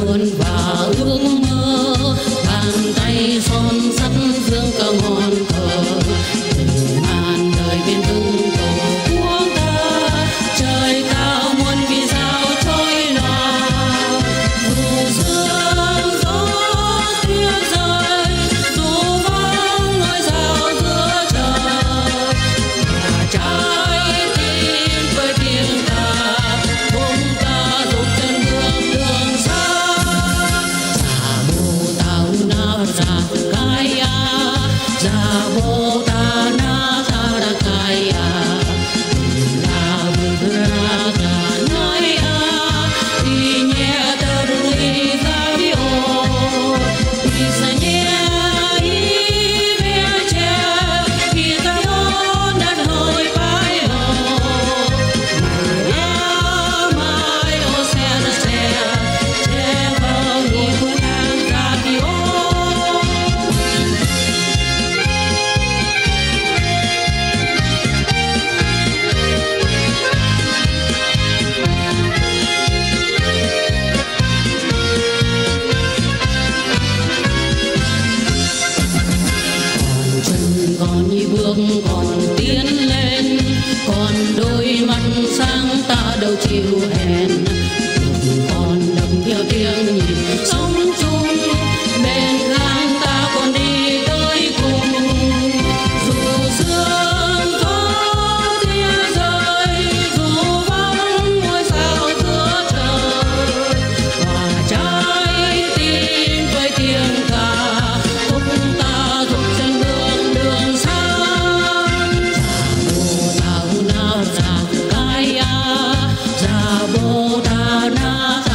我。còn như bước còn tiến lên còn đôi mắt sáng ta đâu chịu hè. Maranatha.